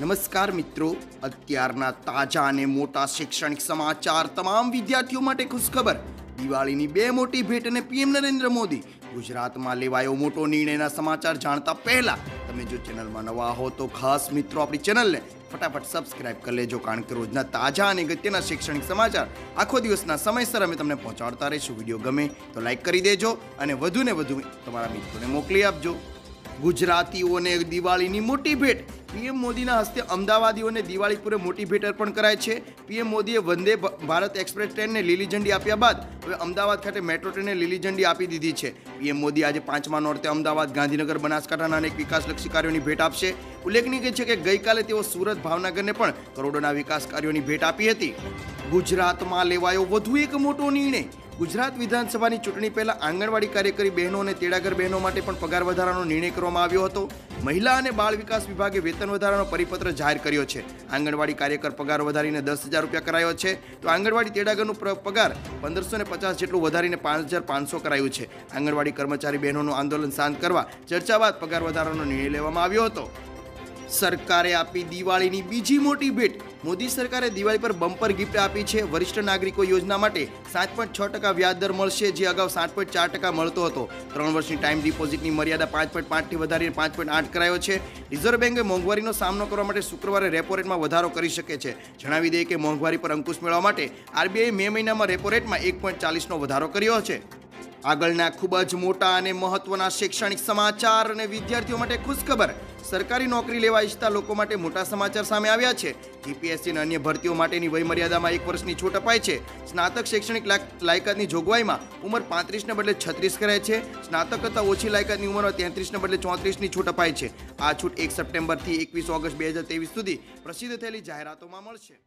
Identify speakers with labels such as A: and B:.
A: નમસ્કાર મિત્રો. અત્યારના તાજા અને મોટા શૈક્ષણિક સમાચાર તમામ વિદ્યાર્થીઓ માટે ખુશખબર. દિવાળીની બે મોટી ભેટ અને પીએમ નરેન્દ્ર મોદી. ગુજરાતમાં લેવાયો મોટો નિર્ણયના સમાચાર જાણતા પહેલા તમે જો ચેનલમાં નવા હો તો ખાસ મિત્રો આપણી ચેનલને ફટાફટ સબસ્ક્રાઇબ કરી લેજો, કારણ કે રોજના તાજા અને અગત્યના શૈક્ષણિક સમાચાર આખો દિવસના સમયસર અમે તમને પહોંચાડતા રહીશું. વીડિયો ગમે તો લાઇક કરી દેજો અને વધુને વધુ તમારા મિત્રોને મોકલી આપજો. ગુજરાતીઓને દિવાળીની મોટી ભેટ પીએમ મોદીના હસ્તે અમદાવાદીઓને દિવાળી પૂરે મોટી ભેટ અર્પણ કરાય છે. પીએમ મોદીએ વંદે ભારત એક્સપ્રેસ ટ્રેનને લીલી ઝંડી આપ્યા બાદ હવે અમદાવાદ ખાતે મેટ્રો ટ્રેનને લીલી ઝંડી આપી દીધી છે. પીએમ મોદી આજે પાંચમા નોરતે અમદાવાદ, ગાંધીનગર, બનાસકાંઠાના અનેક વિકાસલક્ષી કાર્યોની ભેટ આપશે. ઉલ્લેખનીય છે કે ગઈકાલે તેઓ સુરત, ભાવનગરને પણ કરોડોના વિકાસ કાર્યોની ભેટ આપી હતી. ગુજરાતમાં લેવાયો વધુ એક મોટો નિર્ણય. ગુજરાત વિધાનસભાની ચૂંટણી પહેલા આંગણવાડી કાર્યકરી બહેનો અને તેડાગર બહેનો માટે પણ પગાર વધારાનો નિર્ણય કરવામાં આવ્યો હતો. મહિલા અને બાળ વિકાસ વિભાગે વેતન વધારાનો પરિપત્ર જાહેર કર્યો છે. આંગણવાડી કાર્યકર પગાર વધારીને દસ હજાર રૂપિયા કરાયો છે. તો આંગણવાડી તેડાગરનું પગાર પંદરસો ને પચાસ જેટલું વધારીને પાંચ હજાર પાંચસો કરાયું છે. આંગણવાડી કર્મચારી બહેનોનું આંદોલન શાંત કરવા ચર્ચા બાદ પગાર વધારાનો નિર્ણય લેવામાં આવ્યો હતો. સરકારે આપી દિવાળીની બીજી મોટી ભેટ. મોદી સરકારે દિવાળી પર બમ્પર ગિફ્ટ આપી છે વરિષ્ઠ નાગરિકો યોજના માટે. સાત પોઈન્ટ છ ટકા વ્યાજ દર મળશે, જે અગાઉ સાત પોઈન્ટ ચાર ટકા મળતો હતો. ત્રણ વર્ષની ટાઈમ ડિપોઝિટની મર્યાદા પાંચ પોઈન્ટ પાંચથી વધારીને પાંચ પોઈન્ટ આઠ કરાયો છે. રિઝર્વ બેન્કે મોંઘવારીનો સામનો કરવા માટે શુક્રવારે રેપો રેટમાં વધારો કરી શકે છે. જણાવી દઈએ કે મોંઘવારી પર અંકુશ મેળવવા માટે આરબીઆઈ મે મહિનામાં રેપો રેટમાં એક પોઈન્ટ ચાલીસનો વધારો કર્યો છે. આગળના ખૂબ જ મોટા અને મહત્વના શૈક્ષણિક સમાચાર અને વિદ્યાર્થીઓ માટે ખુશખબર. સરકારી નોકરી લેવા ઈચ્છતા લોકો માટે મોટા સમાચાર સામે આવ્યા છે. જીપીએસસી અને અન્ય ભરતીઓ માટેની વયમર્યાદામાં એક વર્ષની છૂટ અપાય છે. સ્નાતક શૈક્ષણિક લાયક- લાયકાતની જોગવાઈમાં ઉંમર પાંત્રીસને બદલે છત્રીસ કરાય છે. સ્નાતક કરતાં ઓછી લાયકાતની ઉંમરમાં તેત્રીસને બદલે ચોત્રીસની છૂટ અપાય છે. આ છૂટ એક સપ્ટેમ્બરથી એકવીસ ઓગસ્ટ બે હજાર તેવીસ સુધી પ્રસિદ્ધ થયેલી જાહેરાતોમાં મળશે.